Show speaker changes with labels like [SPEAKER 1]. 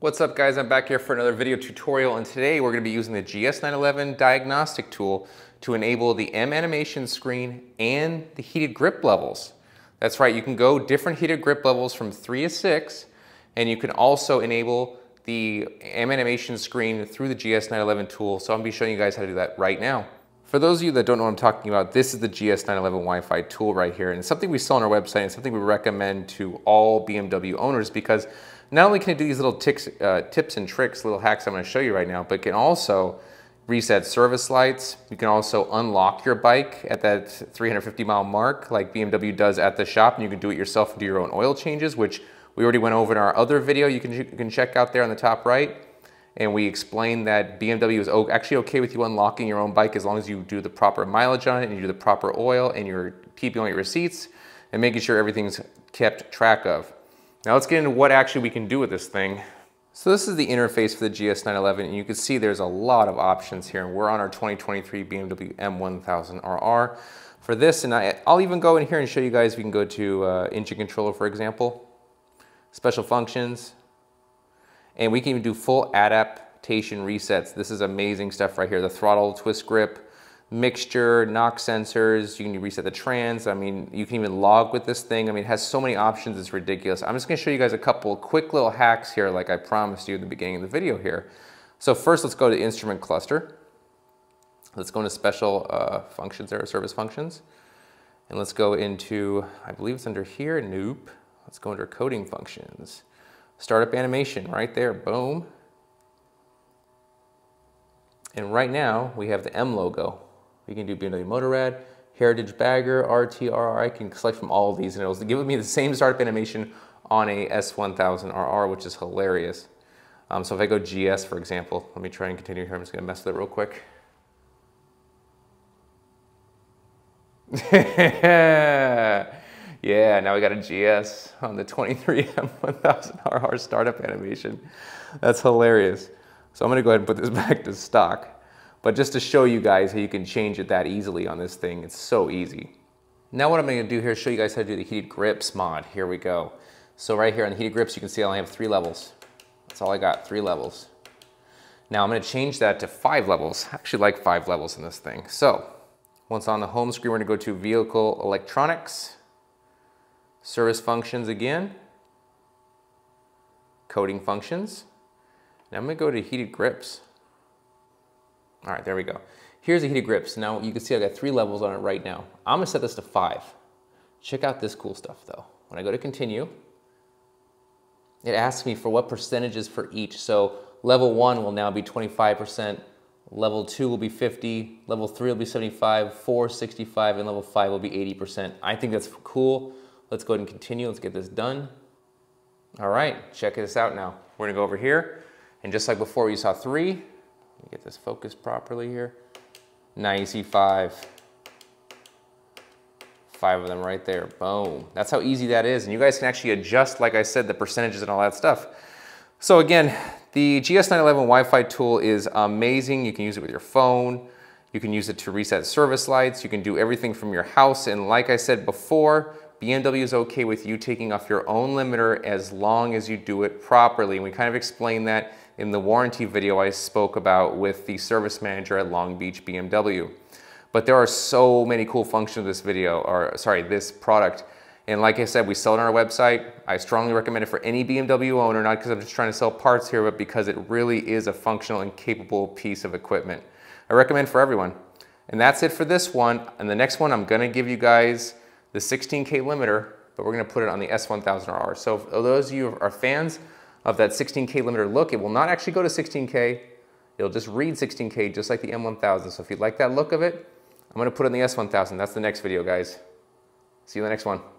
[SPEAKER 1] What's up guys, I'm back here for another video tutorial and today we're going to be using the GS911 diagnostic tool to enable the M animation screen and the heated grip levels. That's right, you can go different heated grip levels from 3 to 6 and you can also enable the M animation screen through the GS911 tool. So I'm to be showing you guys how to do that right now. For those of you that don't know what I'm talking about, this is the GS911 Wi-Fi tool right here. And it's something we sell on our website and something we recommend to all BMW owners because not only can it do these little ticks, uh, tips and tricks, little hacks I'm gonna show you right now, but can also reset service lights. You can also unlock your bike at that 350 mile mark like BMW does at the shop and you can do it yourself and do your own oil changes, which we already went over in our other video you can, you can check out there on the top right. And we explained that BMW is actually okay with you unlocking your own bike as long as you do the proper mileage on it and you do the proper oil and you're keeping all your receipts and making sure everything's kept track of. Now let's get into what actually we can do with this thing. So this is the interface for the GS911 and you can see there's a lot of options here and we're on our 2023 BMW M1000RR. For this and I, will even go in here and show you guys, we can go to uh, engine controller for example, special functions, and we can even do full adaptation resets. This is amazing stuff right here. The throttle twist grip, mixture, knock sensors, you can reset the trans. I mean, you can even log with this thing. I mean, it has so many options, it's ridiculous. I'm just gonna show you guys a couple quick little hacks here like I promised you at the beginning of the video here. So first, let's go to instrument cluster. Let's go into special uh, functions there, service functions. And let's go into, I believe it's under here, nope. Let's go under coding functions. Startup animation right there, boom. And right now we have the M logo. We can do BMW Motorrad, Heritage Bagger, RTRR. I can select from all of these and it'll give me the same startup animation on a S1000RR, which is hilarious. Um, so if I go GS, for example, let me try and continue here. I'm just gonna mess with it real quick. yeah, now we got a GS on the 23M1000RR startup animation. That's hilarious. So I'm gonna go ahead and put this back to stock. But just to show you guys how you can change it that easily on this thing, it's so easy. Now what I'm gonna do here is show you guys how to do the heated grips mod. Here we go. So right here on the heated grips, you can see I only have three levels. That's all I got, three levels. Now I'm gonna change that to five levels. I actually like five levels in this thing. So once on the home screen, we're gonna go to vehicle electronics, service functions again, coding functions. Now I'm gonna go to heated grips. All right, there we go. Here's the heated grips. Now you can see I got three levels on it right now. I'm gonna set this to five. Check out this cool stuff though. When I go to continue, it asks me for what percentages for each. So level one will now be 25%, level two will be 50, level three will be 75, four 65, and level five will be 80%. I think that's cool. Let's go ahead and continue. Let's get this done. All right, check this out now. We're gonna go over here, and just like before, you saw three, get this focused properly here. Now you see five. Five of them right there, boom. That's how easy that is. And you guys can actually adjust, like I said, the percentages and all that stuff. So again, the GS911 Wi-Fi tool is amazing. You can use it with your phone. You can use it to reset service lights. You can do everything from your house. And like I said before, BMW is okay with you taking off your own limiter as long as you do it properly. And we kind of explained that in the warranty video I spoke about with the service manager at Long Beach BMW. But there are so many cool functions of this video, or sorry, this product. And like I said, we sell it on our website. I strongly recommend it for any BMW owner, not because I'm just trying to sell parts here, but because it really is a functional and capable piece of equipment. I recommend for everyone. And that's it for this one. And the next one, I'm gonna give you guys the 16K limiter, but we're gonna put it on the S1000RR. So those of you are fans of that 16K limiter look. It will not actually go to 16K. It'll just read 16K just like the M1000. So if you like that look of it, I'm gonna put in the S1000. That's the next video, guys. See you in the next one.